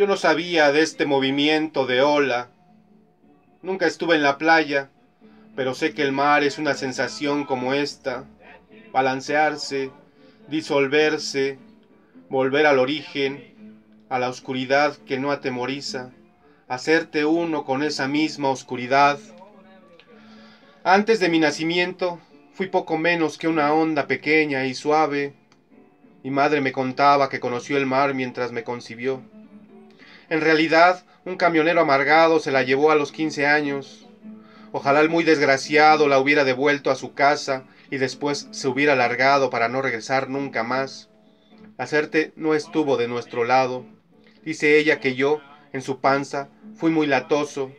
Yo no sabía de este movimiento de ola. Nunca estuve en la playa, pero sé que el mar es una sensación como esta, balancearse, disolverse, volver al origen, a la oscuridad que no atemoriza, hacerte uno con esa misma oscuridad. Antes de mi nacimiento fui poco menos que una onda pequeña y suave. Mi madre me contaba que conoció el mar mientras me concibió. En realidad, un camionero amargado se la llevó a los 15 años. Ojalá el muy desgraciado la hubiera devuelto a su casa y después se hubiera largado para no regresar nunca más. La suerte no estuvo de nuestro lado. Dice ella que yo, en su panza, fui muy latoso,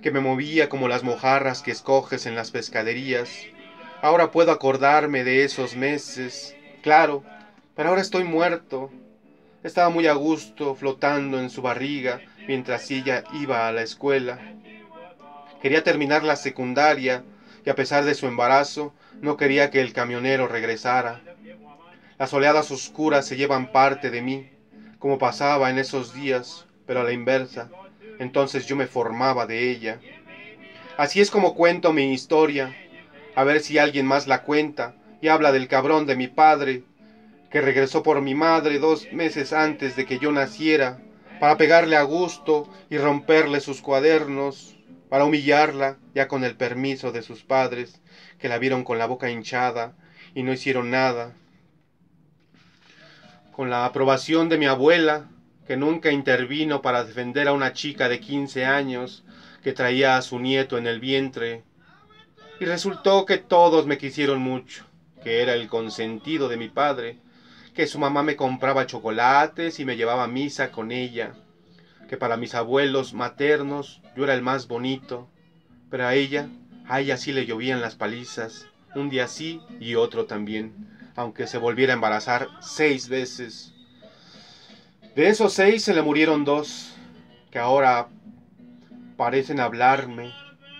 que me movía como las mojarras que escoges en las pescaderías. Ahora puedo acordarme de esos meses, claro, pero ahora estoy muerto. Estaba muy a gusto flotando en su barriga mientras ella iba a la escuela. Quería terminar la secundaria y a pesar de su embarazo no quería que el camionero regresara. Las oleadas oscuras se llevan parte de mí, como pasaba en esos días, pero a la inversa entonces yo me formaba de ella. Así es como cuento mi historia, a ver si alguien más la cuenta y habla del cabrón de mi padre, que regresó por mi madre dos meses antes de que yo naciera, para pegarle a gusto y romperle sus cuadernos, para humillarla, ya con el permiso de sus padres, que la vieron con la boca hinchada y no hicieron nada. Con la aprobación de mi abuela, que nunca intervino para defender a una chica de 15 años que traía a su nieto en el vientre. Y resultó que todos me quisieron mucho, que era el consentido de mi padre, que su mamá me compraba chocolates y me llevaba a misa con ella, que para mis abuelos maternos yo era el más bonito, pero a ella, a ella sí le llovían las palizas, un día sí y otro también, aunque se volviera a embarazar seis veces. De esos seis se le murieron dos, que ahora parecen hablarme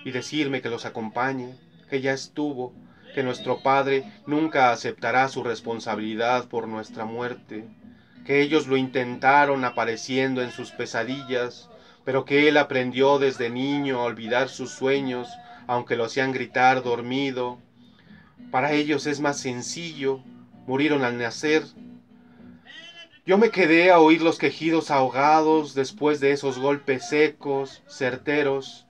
y decirme que los acompañe, que ya estuvo, que nuestro Padre nunca aceptará su responsabilidad por nuestra muerte, que ellos lo intentaron apareciendo en sus pesadillas, pero que él aprendió desde niño a olvidar sus sueños, aunque lo hacían gritar dormido. Para ellos es más sencillo, murieron al nacer yo me quedé a oír los quejidos ahogados después de esos golpes secos, certeros.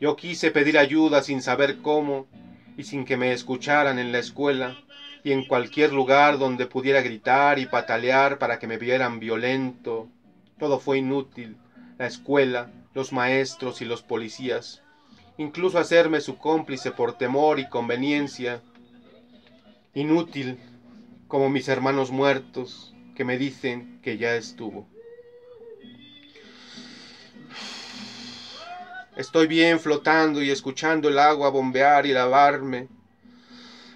Yo quise pedir ayuda sin saber cómo y sin que me escucharan en la escuela y en cualquier lugar donde pudiera gritar y patalear para que me vieran violento. Todo fue inútil, la escuela, los maestros y los policías, incluso hacerme su cómplice por temor y conveniencia. Inútil, como mis hermanos muertos, que me dicen que ya estuvo. Estoy bien flotando y escuchando el agua bombear y lavarme.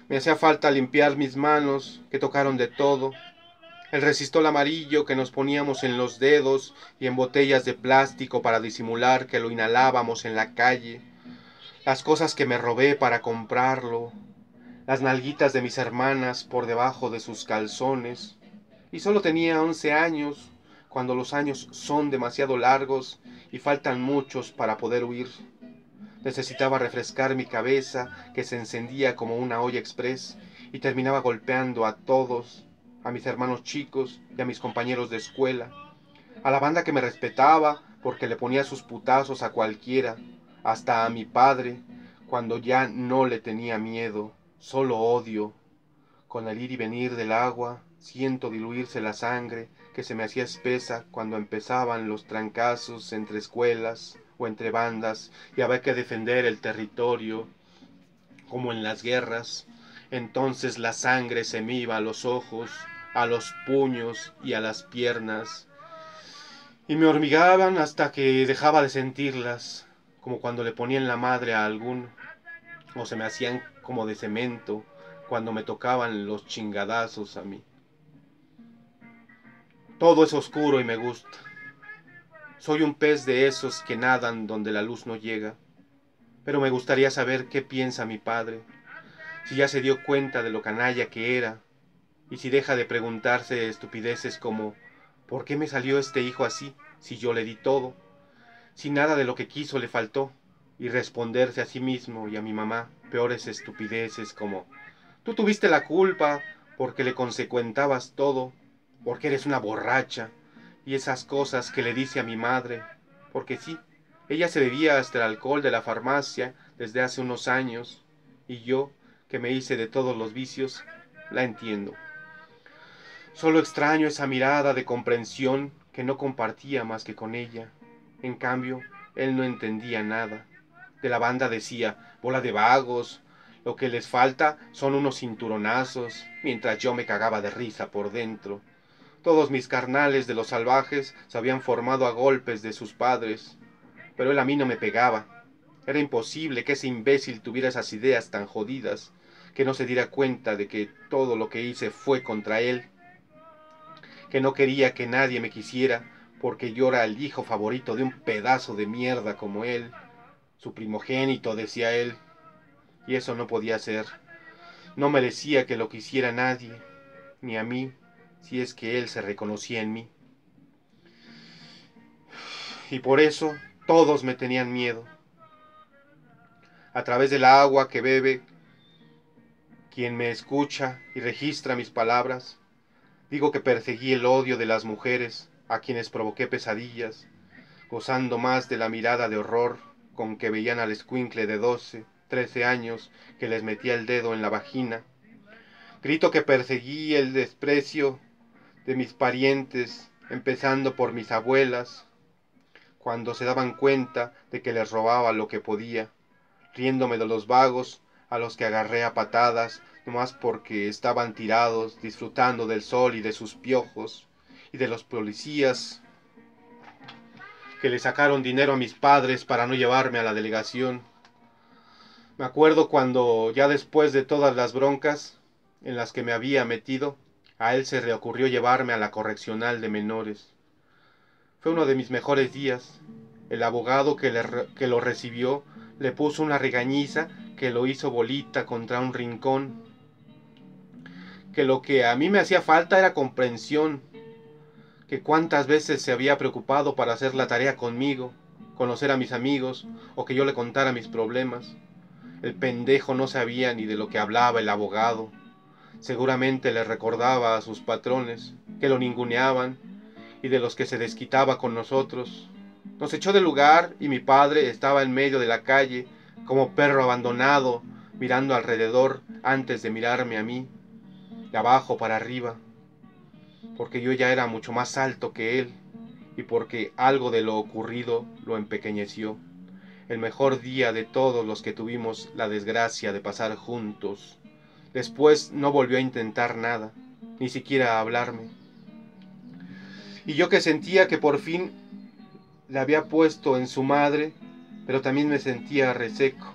Me hacía falta limpiar mis manos, que tocaron de todo. El resistol amarillo que nos poníamos en los dedos y en botellas de plástico para disimular que lo inhalábamos en la calle. Las cosas que me robé para comprarlo. Las nalguitas de mis hermanas por debajo de sus calzones y solo tenía once años, cuando los años son demasiado largos y faltan muchos para poder huir. Necesitaba refrescar mi cabeza, que se encendía como una olla express, y terminaba golpeando a todos, a mis hermanos chicos y a mis compañeros de escuela, a la banda que me respetaba porque le ponía sus putazos a cualquiera, hasta a mi padre, cuando ya no le tenía miedo, solo odio, con el ir y venir del agua, Siento diluirse la sangre que se me hacía espesa cuando empezaban los trancazos entre escuelas o entre bandas y había que defender el territorio como en las guerras. Entonces la sangre se me iba a los ojos, a los puños y a las piernas y me hormigaban hasta que dejaba de sentirlas, como cuando le ponían la madre a alguno, o se me hacían como de cemento cuando me tocaban los chingadazos a mí. Todo es oscuro y me gusta. Soy un pez de esos que nadan donde la luz no llega. Pero me gustaría saber qué piensa mi padre, si ya se dio cuenta de lo canalla que era, y si deja de preguntarse estupideces como ¿Por qué me salió este hijo así, si yo le di todo? Si nada de lo que quiso le faltó, y responderse a sí mismo y a mi mamá peores estupideces como tú tuviste la culpa porque le consecuentabas todo, porque eres una borracha, y esas cosas que le dice a mi madre, porque sí, ella se bebía hasta el alcohol de la farmacia desde hace unos años, y yo, que me hice de todos los vicios, la entiendo. Solo extraño esa mirada de comprensión que no compartía más que con ella. En cambio, él no entendía nada. De la banda decía, bola de vagos, lo que les falta son unos cinturonazos, mientras yo me cagaba de risa por dentro. Todos mis carnales de los salvajes se habían formado a golpes de sus padres, pero él a mí no me pegaba. Era imposible que ese imbécil tuviera esas ideas tan jodidas, que no se diera cuenta de que todo lo que hice fue contra él, que no quería que nadie me quisiera, porque yo era el hijo favorito de un pedazo de mierda como él, su primogénito, decía él, y eso no podía ser. No merecía que lo quisiera nadie, ni a mí, si es que él se reconocía en mí. Y por eso todos me tenían miedo. A través del agua que bebe, quien me escucha y registra mis palabras, digo que perseguí el odio de las mujeres a quienes provoqué pesadillas, gozando más de la mirada de horror con que veían al escuincle de doce, trece años que les metía el dedo en la vagina. Grito que perseguí el desprecio de mis parientes, empezando por mis abuelas, cuando se daban cuenta de que les robaba lo que podía, riéndome de los vagos a los que agarré a patadas, nomás porque estaban tirados, disfrutando del sol y de sus piojos, y de los policías que le sacaron dinero a mis padres para no llevarme a la delegación. Me acuerdo cuando, ya después de todas las broncas en las que me había metido, a él se le ocurrió llevarme a la correccional de menores. Fue uno de mis mejores días. El abogado que, lo recibió le puso una regañiza que lo hizo bolita contra un rincón. Que lo que a mí me hacía falta era comprensión, que cuántas veces se había preocupado para hacer la tarea conmigo, conocer a mis amigos o que yo le contara mis problemas. El pendejo no sabía ni de lo que hablaba el abogado. Seguramente le recordaba a sus patrones que lo ninguneaban y de los que se desquitaba con nosotros. Nos echó del lugar y mi padre estaba en medio de la calle como perro abandonado mirando alrededor antes de mirarme a mí, de abajo para arriba porque yo ya era mucho más alto que él y porque algo de lo ocurrido lo empequeñeció. El mejor día de todos los que tuvimos la desgracia de pasar juntos. Después no volvió a intentar nada, ni siquiera a hablarme. Y yo que sentía que por fin le había puesto en su madre, pero también me sentía reseco,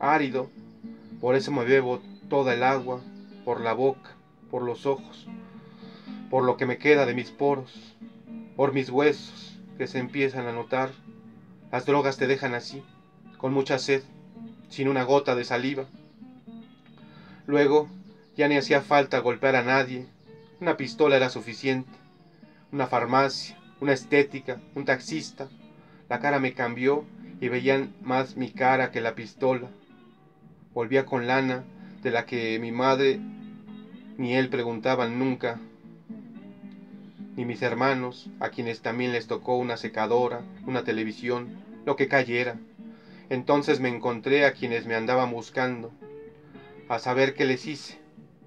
árido, por eso me bebo toda el agua, por la boca, por los ojos, por lo que me queda de mis poros, por mis huesos que se empiezan a notar. Las drogas te dejan así, con mucha sed, sin una gota de saliva. Luego ya ni hacía falta golpear a nadie, una pistola era suficiente, una farmacia, una estética, un taxista. La cara me cambió y veían más mi cara que la pistola. Volvía con lana de la que mi madre ni él preguntaban nunca ni mis hermanos, a quienes también les tocó una secadora, una televisión, lo que cayera. Entonces me encontré a quienes me andaban buscando, a saber qué les hice.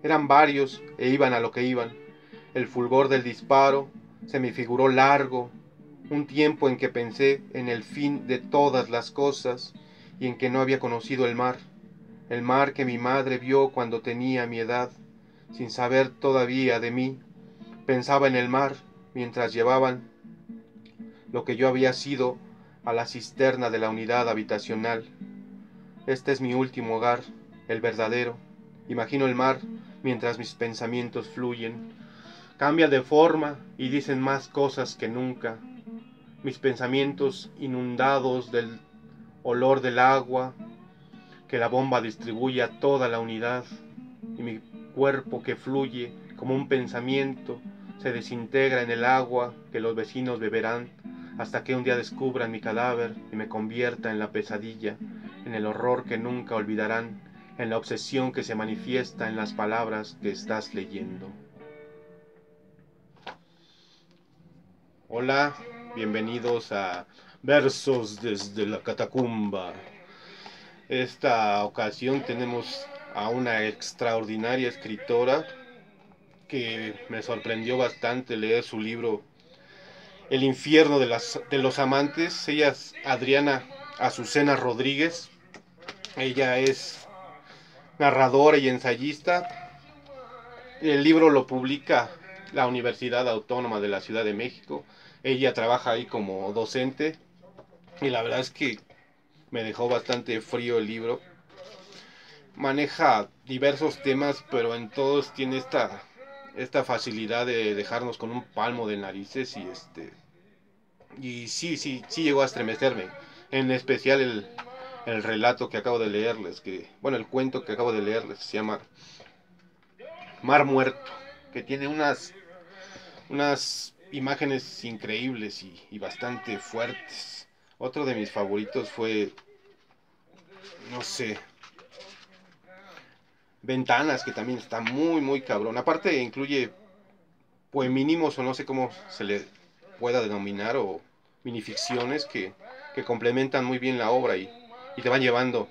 Eran varios e iban a lo que iban. El fulgor del disparo se me figuró largo, un tiempo en que pensé en el fin de todas las cosas y en que no había conocido el mar, el mar que mi madre vio cuando tenía mi edad, sin saber todavía de mí Pensaba en el mar mientras llevaban lo que yo había sido a la cisterna de la unidad habitacional. Este es mi último hogar, el verdadero. Imagino el mar mientras mis pensamientos fluyen. Cambia de forma y dicen más cosas que nunca. Mis pensamientos inundados del olor del agua que la bomba distribuye a toda la unidad y mi cuerpo que fluye como un pensamiento se desintegra en el agua que los vecinos beberán hasta que un día descubran mi cadáver y me convierta en la pesadilla, en el horror que nunca olvidarán, en la obsesión que se manifiesta en las palabras que estás leyendo. Hola, bienvenidos a Versos desde la Catacumba. Esta ocasión tenemos a una extraordinaria escritora que me sorprendió bastante leer su libro El infierno de, las, de los amantes. Ella es Adriana Azucena Rodríguez. Ella es narradora y ensayista. El libro lo publica la Universidad Autónoma de la Ciudad de México. Ella trabaja ahí como docente y la verdad es que me dejó bastante frío el libro. Maneja diversos temas, pero en todos tiene esta, esta facilidad de dejarnos con un palmo de narices y este y sí, sí, sí llegó a estremecerme. En especial el, el relato que acabo de leerles, que bueno, el cuento que acabo de leerles se llama Mar Muerto, que tiene unas unas imágenes increíbles y, bastante fuertes. Otro de mis favoritos fue, no sé, Ventanas, que también está muy, muy cabrón. Aparte incluye poemínimos o no sé cómo se le pueda denominar o minificciones que, que complementan muy bien la obra y, y, te van llevando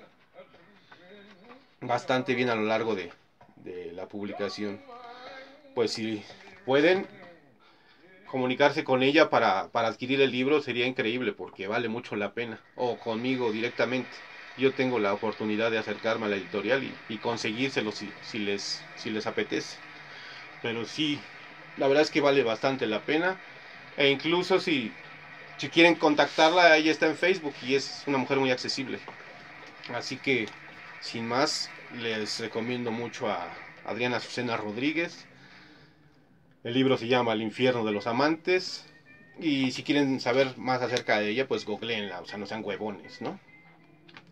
bastante bien a lo largo de, la publicación. Pues si pueden, comunicarse con ella para, adquirir el libro sería increíble porque vale mucho la pena. O conmigo directamente. Yo tengo la oportunidad de acercarme a la editorial y, conseguírselo si, si, les, si les apetece. Pero sí, la verdad es que vale bastante la pena. E incluso si, si quieren contactarla, ella está en Facebook y es una mujer muy accesible. Así que, sin más, les recomiendo mucho a Adriana Susana Rodríguez el libro se llama El infierno de los amantes. Y si quieren saber más acerca de ella, pues googleenla, o sea, no sean huevones, ¿no?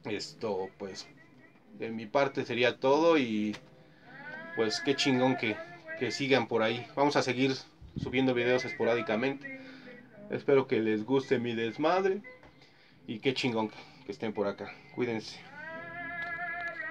Esto, pues, de mi parte sería todo y pues qué chingón que, que sigan por ahí. Vamos a seguir subiendo videos esporádicamente. Espero que les guste mi desmadre y qué chingón que estén por acá. Cuídense.